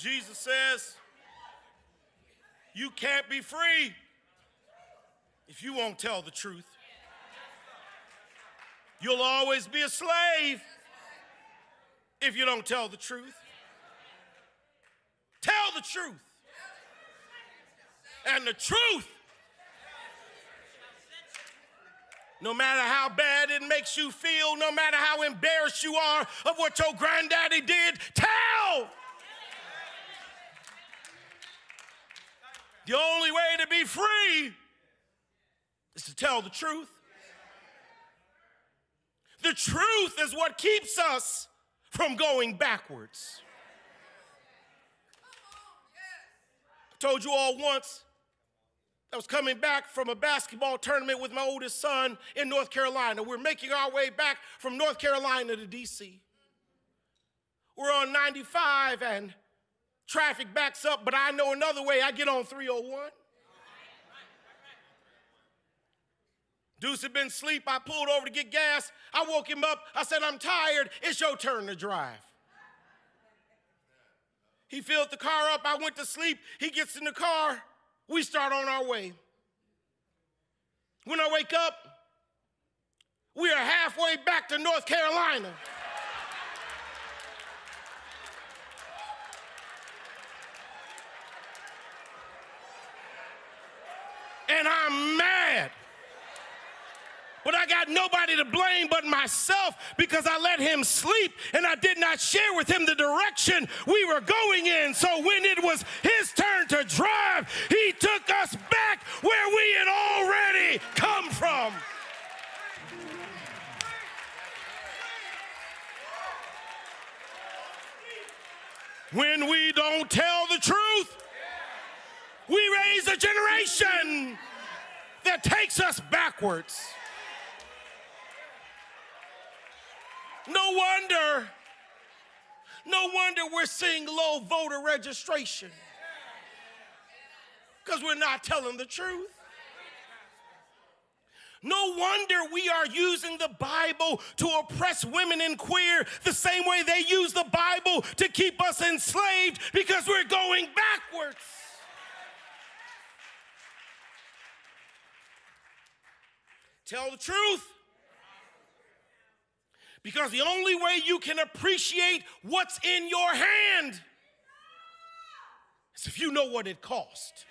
Jesus says, you can't be free if you won't tell the truth. You'll always be a slave if you don't tell the truth. Tell the truth. And the truth, no matter how bad it makes you feel, no matter how embarrassed you are of what your granddaddy did, tell. The only way to be free is to tell the truth. The truth is what keeps us from going backwards. I told you all once, I was coming back from a basketball tournament with my oldest son in North Carolina. We're making our way back from North Carolina to DC. We're on 95 and traffic backs up, but I know another way. I get on 301. Deuce had been asleep. I pulled over to get gas. I woke him up. I said, I'm tired. It's your turn to drive. He filled the car up. I went to sleep. He gets in the car. We start on our way. When I wake up, we are halfway back to North Carolina. And I'm mad. But I got nobody to blame but myself because I let him sleep and I did not share with him the direction we were going in. So when it was his turn to drive, he took us back where we had already come from. When we don't tell the truth, we raise a generation that takes us backwards. No wonder, no wonder we're seeing low voter registration because we're not telling the truth. No wonder we are using the Bible to oppress women and queer the same way they use the Bible to keep us enslaved because we're going backwards. Tell the truth. Because the only way you can appreciate what's in your hand is if you know what it cost.